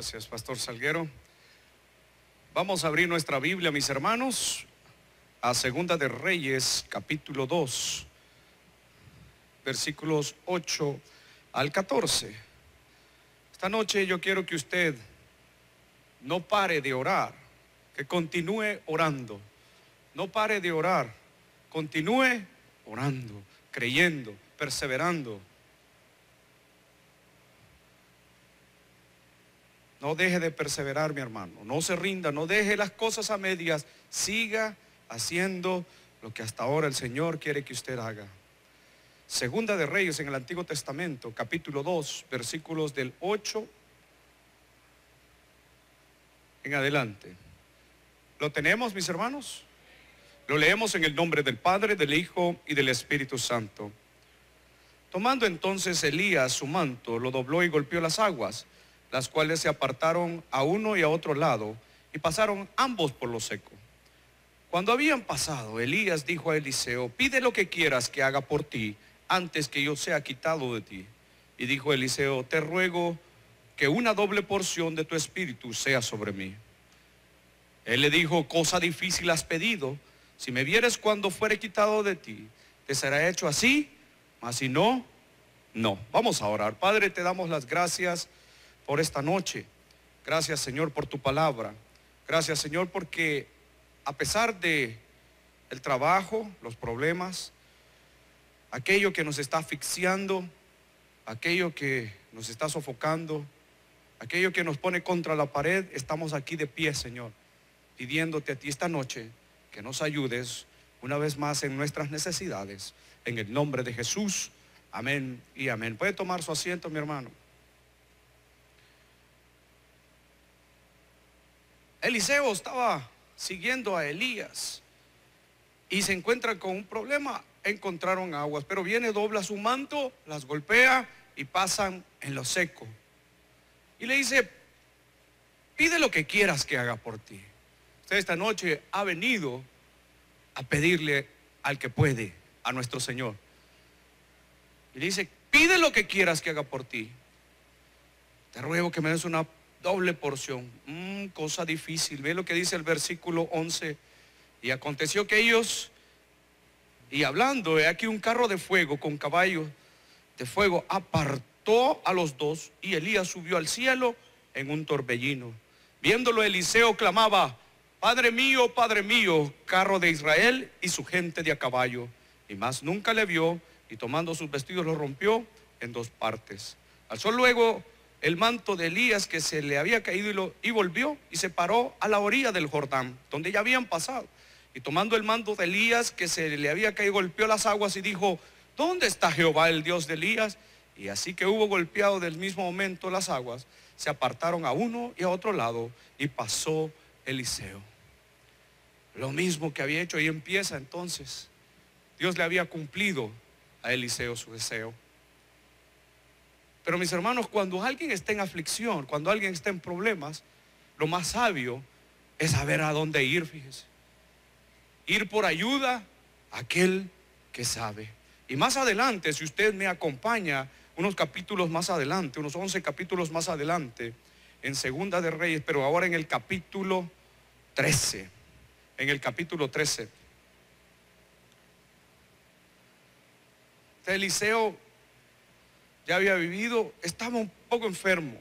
Gracias, Pastor Salguero. Vamos a abrir nuestra Biblia, mis hermanos, a Segunda de Reyes, capítulo 2, versículos 8 al 14. Esta noche yo quiero que usted no pare de orar, que continúe orando. No pare de orar, continúe orando, creyendo, perseverando. No deje de perseverar, mi hermano. No se rinda, no deje las cosas a medias. Siga haciendo lo que hasta ahora el Señor quiere que usted haga. Segunda de Reyes en el Antiguo Testamento, capítulo 2, versículos del 8 en adelante. ¿Lo tenemos, mis hermanos? Lo leemos en el nombre del Padre, del Hijo y del Espíritu Santo. Tomando entonces Elías su manto, lo dobló y golpeó las aguas las cuales se apartaron a uno y a otro lado y pasaron ambos por lo seco. Cuando habían pasado, Elías dijo a Eliseo, pide lo que quieras que haga por ti antes que yo sea quitado de ti. Y dijo Eliseo, te ruego que una doble porción de tu espíritu sea sobre mí. Él le dijo, cosa difícil has pedido, si me vieres cuando fuere quitado de ti, te será hecho así, mas si no, no. Vamos a orar. Padre, te damos las gracias por esta noche. Gracias Señor por tu palabra. Gracias Señor porque a pesar de el trabajo, los problemas, aquello que nos está asfixiando, aquello que nos está sofocando, aquello que nos pone contra la pared, estamos aquí de pie, Señor, pidiéndote a ti esta noche que nos ayudes una vez más en nuestras necesidades. En el nombre de Jesús. Amén y amén. Puede tomar su asiento, mi hermano. Eliseo estaba siguiendo a Elías y se encuentra con un problema. Encontraron aguas, pero viene, dobla su manto, las golpea y pasan en lo seco. Y le dice, pide lo que quieras que haga por ti. Usted esta noche ha venido a pedirle al que puede, a nuestro Señor. Y le dice, pide lo que quieras que haga por ti. Te ruego que me des una doble porción. Mm, cosa difícil. Ve lo que dice el versículo 11. Y aconteció que ellos, y hablando, he aquí un carro de fuego con caballos de fuego, apartó a los dos y Elías subió al cielo en un torbellino. Viéndolo Eliseo clamaba, Padre mío, Padre mío, carro de Israel y su gente de a caballo. Y más nunca le vio y tomando sus vestidos lo rompió en dos partes. Alzó luego el manto de Elías que se le había caído y, volvió y se paró a la orilla del Jordán, donde ya habían pasado. Y tomando el manto de Elías que se le había caído, golpeó las aguas y dijo, ¿dónde está Jehová, el Dios de Elías? Y así que hubo golpeado del mismo momento las aguas, se apartaron a uno y a otro lado y pasó Eliseo. Lo mismo que había hecho y empieza entonces. Dios le había cumplido a Eliseo su deseo. Pero mis hermanos, cuando alguien está en aflicción, cuando alguien está en problemas, lo más sabio es saber a dónde ir, fíjese. Ir por ayuda a aquel que sabe. Y más adelante, si usted me acompaña, unos capítulos más adelante, unos 11 capítulos más adelante, en Segunda de Reyes, pero ahora en el capítulo 13, en el capítulo 13. Eliseo había vivido, estaba un poco enfermo.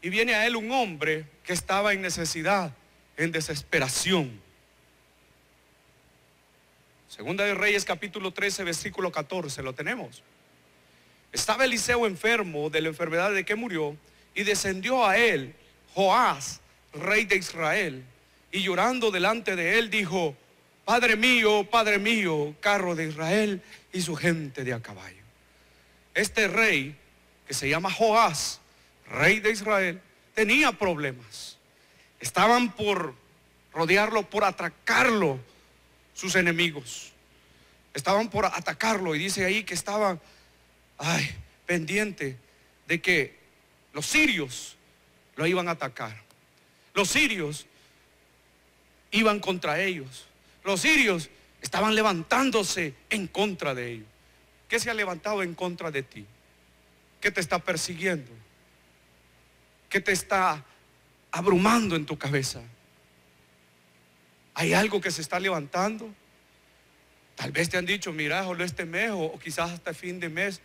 Y viene a él un hombre que estaba en necesidad, en desesperación. Segunda de Reyes capítulo 13, versículo 14, lo tenemos. Estaba Eliseo enfermo de la enfermedad de que murió y descendió a él Joás, rey de Israel, y llorando delante de él dijo, Padre mío, Padre mío, carro de Israel y su gente de a caballo. Este rey, que se llama Joás, rey de Israel, tenía problemas. Estaban por rodearlo, por atracarlo sus enemigos. Estaban por atacarlo y dice ahí que estaban, ay, pendiente de que los sirios lo iban a atacar. Los sirios iban contra ellos. Los sirios estaban levantándose en contra de ellos. ¿Qué se ha levantado en contra de ti? ¿Qué te está persiguiendo? que te está abrumando en tu cabeza. Hay algo que se está levantando. Tal vez te han dicho, mira, solo este mes o, quizás hasta fin de mes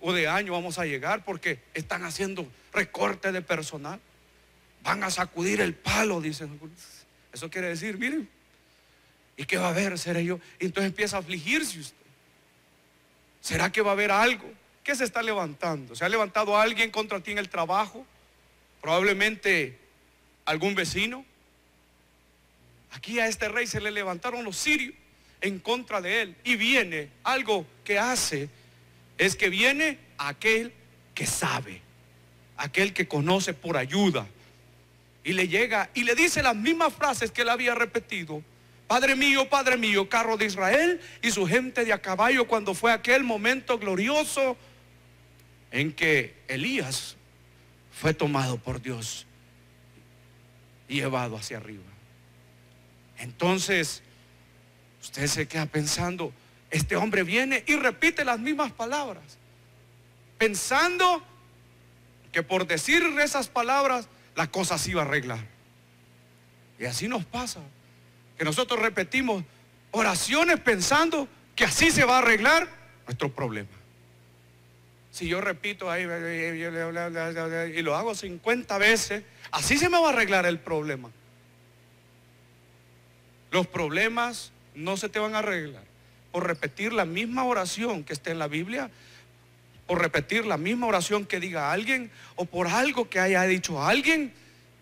o de año vamos a llegar porque están haciendo recorte de personal. Van a sacudir el palo, dicen. Eso quiere decir, miren, ¿y qué va a haber? ¿Seré yo? entonces empieza a afligirse usted. ¿Será que va a haber algo? ¿Qué se está levantando? ¿Se ha levantado alguien contra ti en el trabajo? Probablemente algún vecino. Aquí a este rey se le levantaron los sirios en contra de él. Y viene algo que hace, es que viene aquel que sabe, aquel que conoce por ayuda. Y le llega y le dice las mismas frases que él había repetido. Padre mío, Padre mío, carro de Israel y su gente de a caballo cuando fue aquel momento glorioso en que Elías fue tomado por Dios y llevado hacia arriba. Entonces, usted se queda pensando, este hombre viene y repite las mismas palabras, pensando que por decir esas palabras la cosa se iba a arreglar. Y así nos pasa, que nosotros repetimos oraciones pensando que así se va a arreglar nuestro problema. Si yo repito ahí y lo hago 50 veces, así se me va a arreglar el problema. Los problemas no se te van a arreglar por repetir la misma oración que esté en la Biblia, por repetir la misma oración que diga alguien o por algo que haya dicho alguien,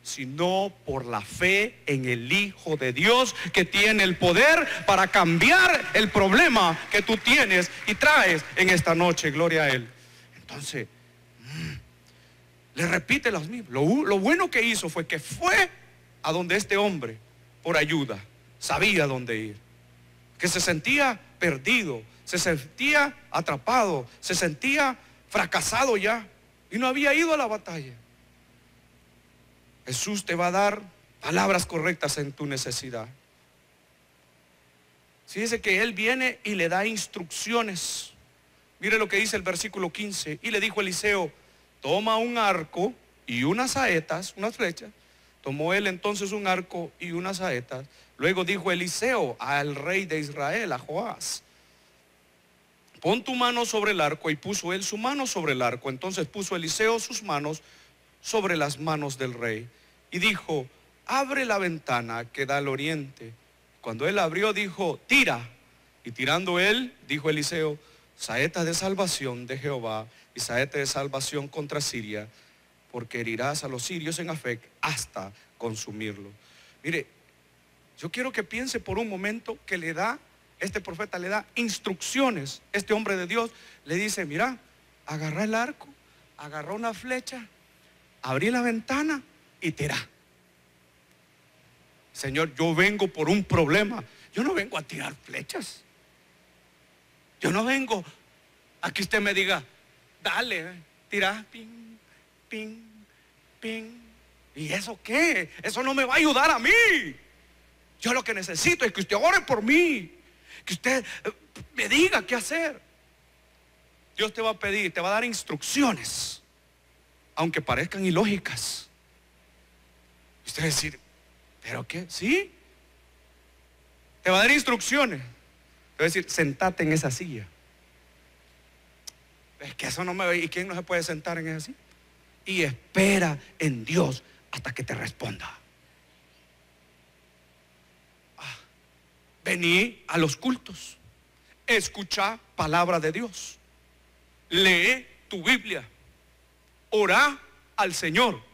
sino por la fe en el Hijo de Dios que tiene el poder para cambiar el problema que tú tienes y traes en esta noche. Gloria a Él. Entonces, mm, le repite las mismas. Lo, lo bueno que hizo fue que fue a donde este hombre por ayuda sabía dónde ir, que se sentía perdido, se sentía atrapado, se sentía fracasado ya y no había ido a la batalla. Jesús te va a dar palabras correctas en tu necesidad. Si dice que Él viene y le da instrucciones. Mire lo que dice el versículo 15. Y le dijo Eliseo, toma un arco y unas saetas, unas flechas. Tomó él entonces un arco y unas saetas Luego dijo Eliseo al rey de Israel, a Joás, pon tu mano sobre el arco y puso él su mano sobre el arco. Entonces puso Eliseo sus manos sobre las manos del rey y dijo, abre la ventana que da al oriente. Cuando él abrió dijo, tira. Y tirando él, dijo Eliseo, saeta de salvación de Jehová y saeta de salvación contra Siria, porque herirás a los sirios en Afec hasta consumirlo. Mire, yo quiero que piense por un momento que le da, este profeta le da instrucciones. Este hombre de Dios le dice, mira, agarra el arco, agarra una flecha, abrí la ventana y tira. Señor, yo vengo por un problema. Yo no vengo a tirar flechas. Yo no vengo a que usted me diga, dale, eh, tira, ping, ping, ping. ¿Y eso qué? Eso no me va a ayudar a mí. Yo lo que necesito es que usted ore por mí. Que usted eh, me diga qué hacer. Dios te va a pedir, te va a dar instrucciones. Aunque parezcan ilógicas. Usted va a decir, ¿pero qué? ¿Sí? Te va a dar instrucciones. Te va a decir, sentate en esa silla. Es que eso no me ve. ¿Y quién no se puede sentar en esa silla? Y espera en Dios hasta que te responda. Vení a los cultos. Escucha palabra de Dios. Lee tu Biblia. Ora al Señor.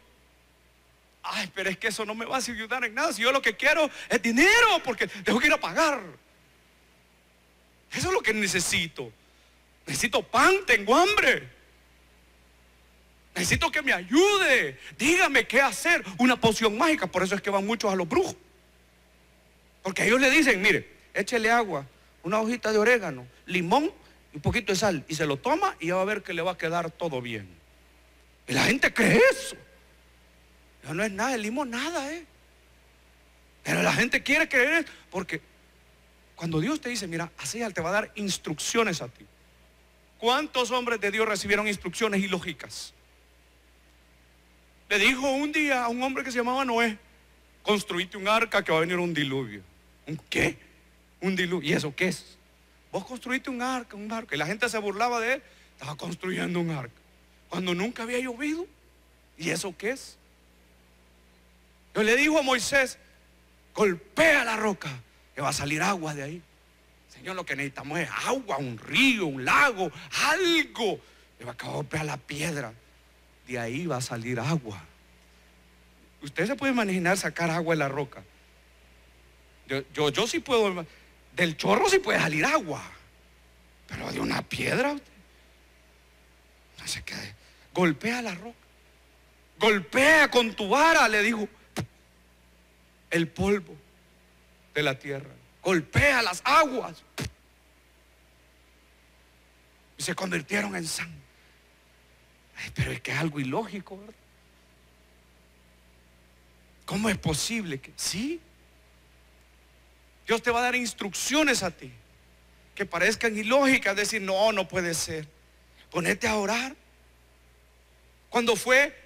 Ay, pero es que eso no me va a ayudar en nada. Si yo lo que quiero es dinero, porque tengo que ir a pagar. Eso es lo que necesito. Necesito pan, tengo hambre. Necesito que me ayude. Dígame qué hacer. Una poción mágica. Por eso es que van muchos a los brujos. Porque ellos le dicen, mire, échele agua, una hojita de orégano, limón y un poquito de sal. Y se lo toma y ya va a ver que le va a quedar todo bien. Y la gente cree eso. No es nada, el limón nada, ¿eh? Pero la gente quiere creer porque cuando Dios te dice, mira, así te va a dar instrucciones a ti. ¿Cuántos hombres de Dios recibieron instrucciones ilógicas? le dijo un día a un hombre que se llamaba Noé, construiste un arca que va a venir un diluvio. ¿Un qué? Un diluvio. ¿Y eso qué es? Vos construiste un arca, un arca. Y la gente se burlaba de él. Estaba construyendo un arca. Cuando nunca había llovido. ¿Y eso qué es? Yo le dijo a Moisés, golpea la roca, que va a salir agua de ahí. Señor, lo que necesitamos es agua, un río, un lago, algo. Le va a golpear la piedra. De ahí va a salir agua. Usted se puede imaginar sacar agua de la roca. Yo, yo, sí puedo, del chorro sí puede salir agua, pero de una piedra, no sé qué, golpea la roca, golpea con tu vara, le dijo, el polvo de la tierra, golpea las aguas. Y se convirtieron en sangre. pero es que es algo ilógico. ¿Cómo es posible que sí? Dios te va a dar instrucciones a ti que parezcan ilógicas, decir, no, no puede ser. Ponete a orar. Cuando fue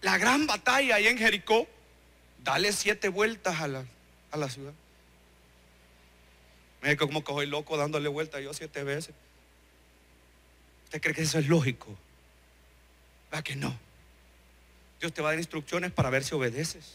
la gran batalla ahí en Jericó, dale siete vueltas a la, a la ciudad. Mira como cojo el loco dándole vueltas yo siete veces. ¿Usted cree que eso es lógico? ¿Va que no? Dios te va a dar instrucciones para ver si obedeces.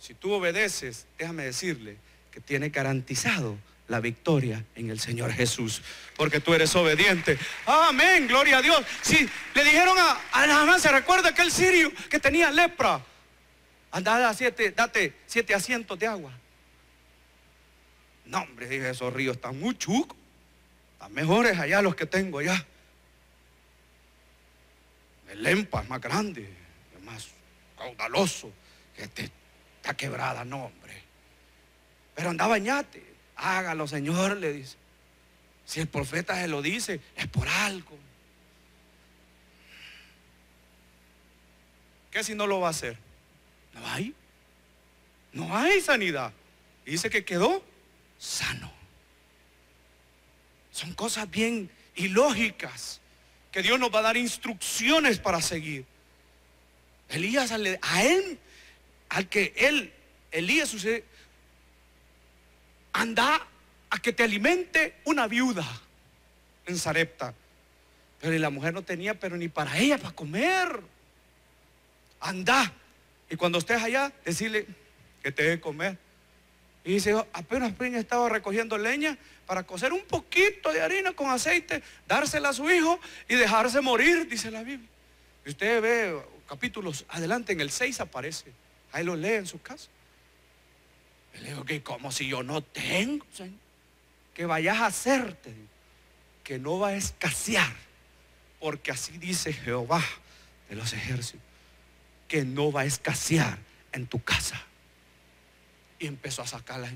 Si tú obedeces, déjame decirle que tiene garantizado la victoria en el Señor Jesús, porque tú eres obediente. Amén, gloria a Dios. Si le dijeron a, a se recuerda aquel sirio que tenía lepra, anda, siete, date siete asientos de agua. No, hombre, dije, esos ríos están muy chucos, están mejores allá los que tengo allá. El lempa es más grande, es más caudaloso. Este quebrada, no, hombre. Pero anda bañate, hágalo, Señor, le dice. Si el profeta se lo dice, es por algo. ¿Qué si no lo va a hacer? No hay. No hay sanidad. dice que quedó sano. Son cosas bien ilógicas que Dios nos va a dar instrucciones para seguir. Elías a él al que él, Elías sucede, anda a que te alimente una viuda en Sarepta. Pero la mujer no tenía, pero ni para ella, para comer. Anda. Y cuando estés allá, decirle que te dé comer. Y dice, apenas estaba recogiendo leña para cocer un poquito de harina con aceite, dársela a su hijo y dejarse morir, dice la Biblia. Y usted ve capítulos adelante, en el 6 aparece. Ahí lo lee en su casa. Le digo que como si yo no tengo, que vayas a hacerte, que no va a escasear, porque así dice Jehová de los ejércitos, que no va a escasear en tu casa. Y empezó a sacarla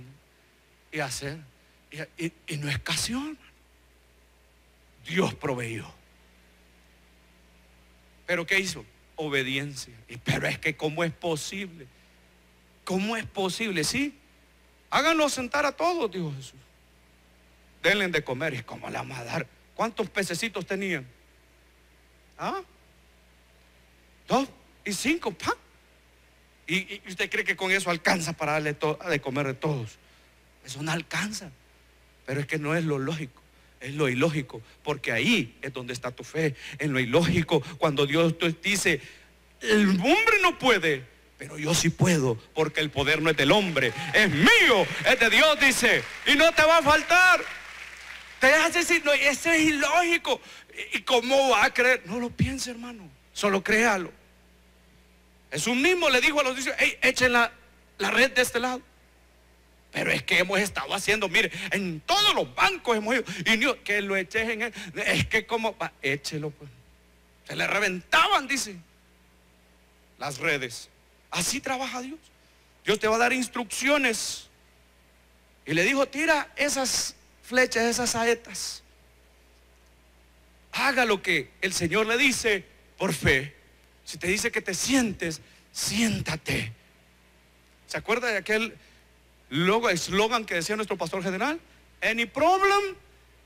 y a hacer, y, no escaseó, Dios proveyó. Pero ¿qué hizo? obediencia. Pero es que ¿cómo es posible? ¿Cómo es posible? Sí, háganlo sentar a todos, dijo Jesús. Denle de comer. ¿Y cómo le vamos a dar? ¿Cuántos pececitos tenían? ¿Ah? Dos y cinco pan. ¿Y, usted cree que con eso alcanza para darle de comer de todos? Eso no alcanza. Pero es que no es lo lógico. Es lo ilógico, porque ahí es donde está tu fe, en lo ilógico, cuando Dios te dice, el hombre no puede, pero yo sí puedo, porque el poder no es del hombre, es mío, es de Dios, dice, y no te va a faltar. Te hace decir, no, eso es ilógico. ¿Y cómo va a creer? No lo piense, hermano, solo créalo. Jesús mismo le dijo a los discípulos, hey, echen la, la red de este lado. Pero es que hemos estado haciendo, mire, en todos los bancos hemos ido. Y que lo eches en él. Es que como, échelo pues. Se le reventaban, dice. Las redes. Así trabaja Dios. Dios te va a dar instrucciones. Y le dijo, tira esas flechas, esas saetas. Haga lo que el Señor le dice por fe. Si te dice que te sientes, siéntate. ¿Se acuerda de aquel Luego, eslogan que decía nuestro pastor general, any problem,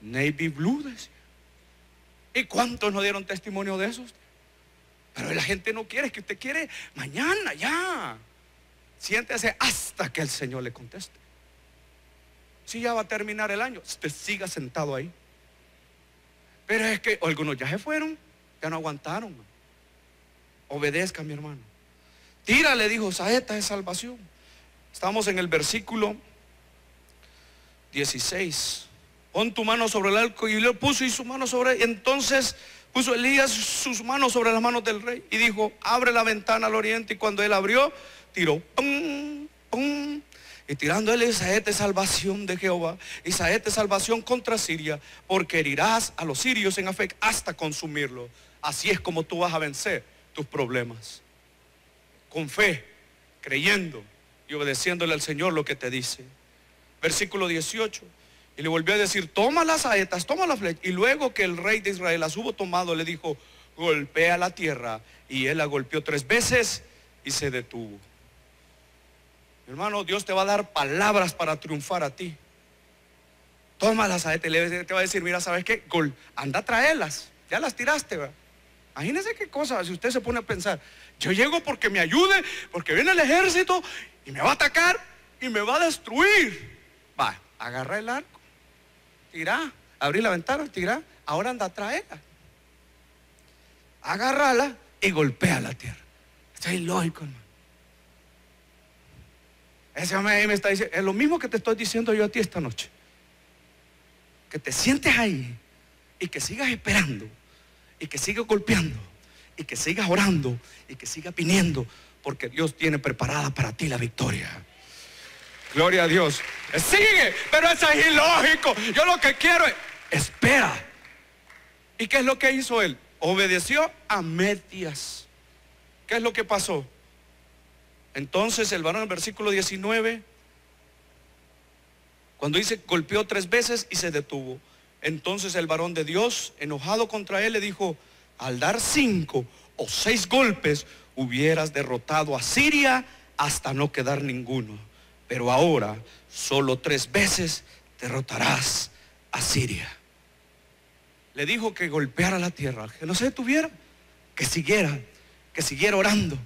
navy blue. ¿Y cuántos no dieron testimonio de eso? Pero la gente no quiere, es que usted quiere mañana ya. Siéntese hasta que el Señor le conteste. Si ya va a terminar el año, usted siga sentado ahí. Pero es que algunos ya se fueron, ya no aguantaron. Obedezca, mi hermano. Tira, le dijo, saeta de salvación. Estamos en el versículo 16. Pon tu mano sobre el arco y le puso y su mano sobre. Entonces puso Elías sus manos sobre las manos del rey y dijo, abre la ventana al oriente. Y cuando él abrió, tiró. ¡pum! ¡pum! Y tirando él saete salvación de Jehová y saete salvación contra Siria, porque herirás a los sirios en Afec hasta consumirlo. Así es como tú vas a vencer tus problemas. Con fe, creyendo y obedeciéndole al Señor lo que te dice. Versículo 18. Y le volvió a decir, toma las saetas, toma la flecha. Y luego que el rey de Israel las hubo tomado, le dijo, golpea la tierra. Y él la golpeó tres veces y se detuvo. Hermano, Dios te va a dar palabras para triunfar a ti. Toma las saetas. Te va a decir, mira, ¿sabes qué? Gol, anda a traerlas. Ya las tiraste, ¿verdad? Imagínese qué cosa, si usted se pone a pensar, yo llego porque me ayude, porque viene el ejército y me va a atacar y me va a destruir. Va, agarra el arco tira, abrí la ventana, tira, ahora anda a traerla. Agárrala y golpea la tierra. Esto es ilógico, hermano. Ese hombre ahí me está diciendo, es lo mismo que te estoy diciendo yo a ti esta noche. Que te sientes ahí y que sigas esperando y que sigas golpeando y que sigas orando y que sigas viniendo porque Dios tiene preparada para ti la victoria. Gloria a Dios. Sigue, pero eso es ilógico. Yo lo que quiero es, espera. ¿Y qué es lo que hizo él? Obedeció a medias. ¿Qué es lo que pasó? Entonces el varón el versículo 19, cuando dice golpeó tres veces y se detuvo. Entonces el varón de Dios, enojado contra él, le dijo, al dar cinco o seis golpes, hubieras derrotado a Siria hasta no quedar ninguno pero ahora solo tres veces derrotarás a Siria. Le dijo que golpeara la tierra, que no se detuviera, que siguiera, que siguiera orando,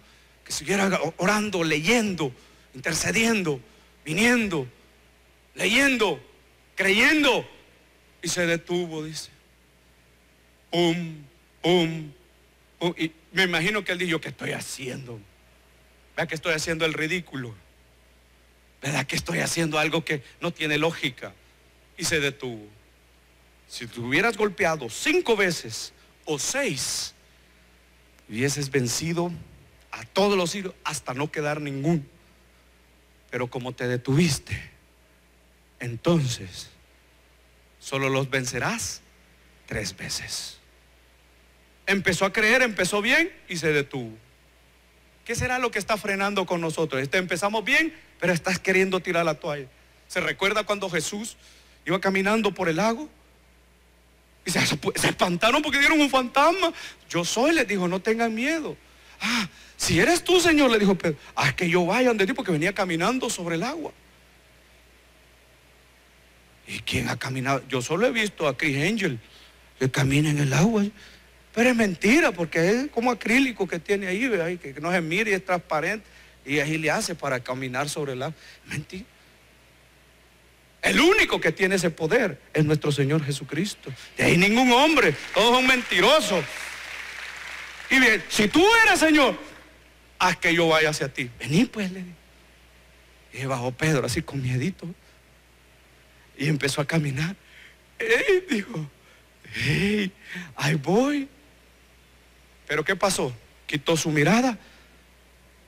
que siguiera orando, leyendo, intercediendo, viniendo, leyendo, creyendo. Y se detuvo, dice. Pum, pum, pum. Y me imagino que él dijo, ¿qué estoy haciendo? Vea que estoy haciendo el ridículo. ¿Verdad que estoy haciendo algo que no tiene lógica? Y se detuvo. Si te hubieras golpeado cinco veces o seis, hubieses vencido a todos los sirios hasta no quedar ninguno. Pero como te detuviste, entonces solo los vencerás tres veces. Empezó a creer, empezó bien y se detuvo. ¿Qué será lo que está frenando con nosotros? Este, empezamos bien, pero estás queriendo tirar la toalla. ¿Se recuerda cuando Jesús iba caminando por el lago? Y se, espantaron porque dieron un fantasma. Yo soy, les dijo, no tengan miedo. Ah, si eres tú, Señor, le dijo Pedro, haz que yo vaya donde ti porque venía caminando sobre el agua. ¿Y quién ha caminado? Yo solo he visto a Chris Angel que camina en el agua. Pero es mentira, porque es como acrílico que tiene ahí, que no se mire y es transparente. Y ahí le hace para caminar sobre el agua. Mentira. El único que tiene ese poder es nuestro Señor Jesucristo. De ahí ningún hombre, todos son mentirosos. Y bien, si tú eres Señor, haz que yo vaya hacia ti. Vení pues, le Y bajó Pedro así con miedito. Y empezó a caminar. ¡Ey! Dijo. Ahí voy. Pero ¿qué pasó? Quitó su mirada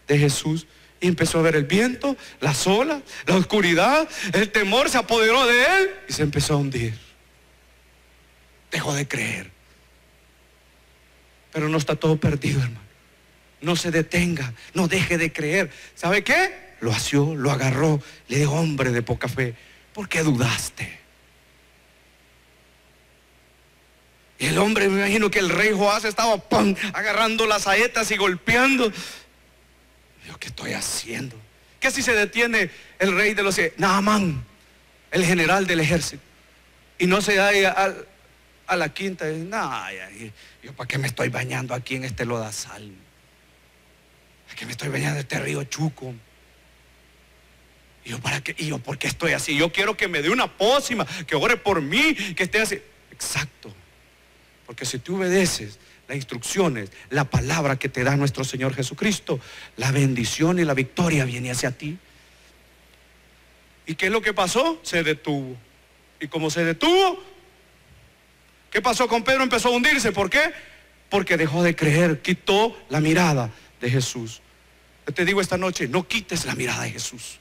de Jesús y empezó a ver el viento, las olas, la oscuridad, el temor se apoderó de él y se empezó a hundir. Dejó de creer. Pero no está todo perdido, hermano. No se detenga, no deje de creer. ¿Sabe qué? Lo asió, lo agarró, le dijo, hombre de poca fe, ¿por qué dudaste? Y el hombre, me imagino que el rey Joás estaba agarrando las saetas y golpeando. ¿qué estoy haciendo? ¿Qué si se detiene el rey de los Naamán, el general del ejército, y no se da A la quinta, nah, yo para qué me estoy bañando aquí en este lodazal. ¿Para qué me estoy bañando en este río Chuco? Y yo, ¿para qué? Y yo, ¿por qué estoy así? Yo quiero que me dé una pócima, que ore por mí, que esté así. Exacto. Porque si tú obedeces las instrucciones, la palabra que te da nuestro Señor Jesucristo, la bendición y la victoria viene hacia ti. ¿Y qué es lo que pasó? Se detuvo. Y como se detuvo, ¿qué pasó con Pedro? Empezó a hundirse. ¿Por qué? Porque dejó de creer, quitó la mirada de Jesús. Yo te digo esta noche, no quites la mirada de Jesús.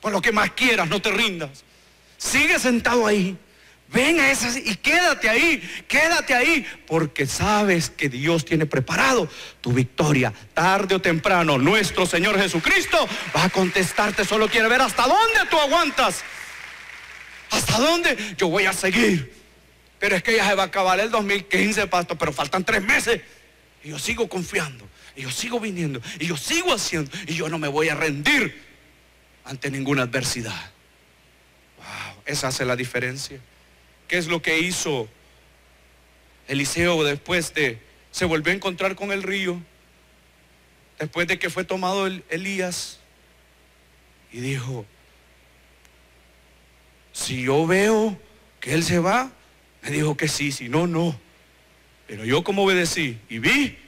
Por lo que más quieras, no te rindas. Sigue sentado ahí. Ven a esas y quédate ahí, quédate ahí, porque sabes que Dios tiene preparado tu victoria. Tarde o temprano, nuestro Señor Jesucristo va a contestarte, solo quiere ver hasta dónde tú aguantas. ¿Hasta dónde? Yo voy a seguir. Pero es que ya se va a acabar el 2015, pastor, pero faltan tres meses. Y yo sigo confiando, y yo sigo viniendo, y yo sigo haciendo, y yo no me voy a rendir ante ninguna adversidad. Wow, esa hace la diferencia. ¿Qué es lo que hizo Eliseo después de, se volvió a encontrar con el río, después de que fue tomado Elías, y dijo, si yo veo que él se va, me dijo que sí, si no, no. Pero yo como obedecí y vi,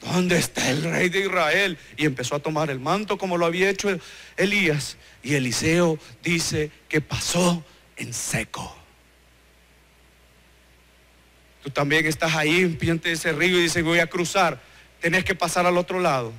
¿dónde está el rey de Israel? Y empezó a tomar el manto como lo había hecho Elías. Y Eliseo dice que pasó en seco. Tú también estás ahí en de ese río y dices, voy a cruzar. Tenés que pasar al otro lado,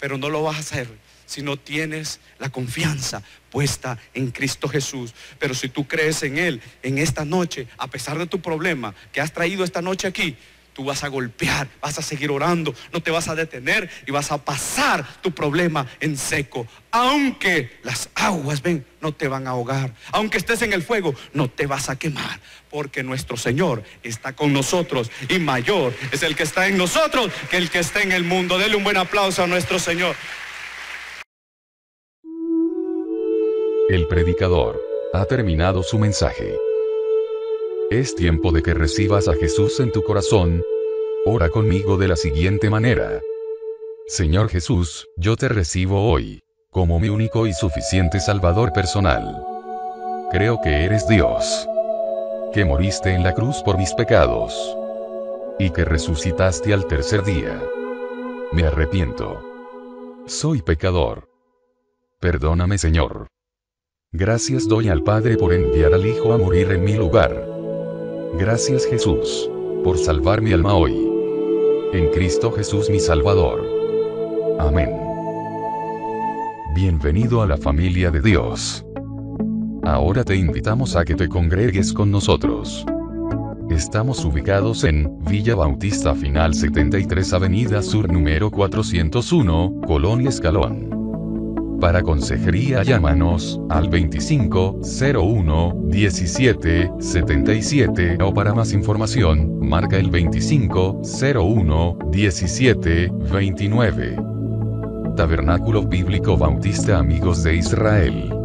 pero no lo vas a hacer si no tienes la confianza puesta en Cristo Jesús. Pero si tú crees en Él en esta noche, a pesar de tu problema que has traído esta noche aquí, tú vas a golpear, vas a seguir orando, no te vas a detener y vas a pasar tu problema en seco. Aunque las aguas, ven, no te van a ahogar. Aunque estés en el fuego, no te vas a quemar. Porque nuestro Señor está con nosotros y mayor es el que está en nosotros que el que está en el mundo. Dele un buen aplauso a nuestro Señor. El predicador ha terminado su mensaje. Es tiempo de que recibas a Jesús en tu corazón. Ora conmigo de la siguiente manera. Señor Jesús, yo te recibo hoy, como mi único y suficiente Salvador personal. Creo que eres Dios, que moriste en la cruz por mis pecados, y que resucitaste al tercer día. Me arrepiento. Soy pecador. Perdóname Señor. Gracias doy al Padre por enviar al Hijo a morir en mi lugar Gracias Jesús, por salvar mi alma hoy. En Cristo Jesús mi Salvador. Amén. Bienvenido a la familia de Dios. Ahora te invitamos a que te congregues con nosotros. Estamos ubicados en Villa Bautista Final 73 Avenida Sur número 401, Colonia Escalón. Para consejería llámanos al 25 01 17 77 o para más información, marca el 25 01 17 29. Tabernáculo Bíblico Bautista Amigos de Israel.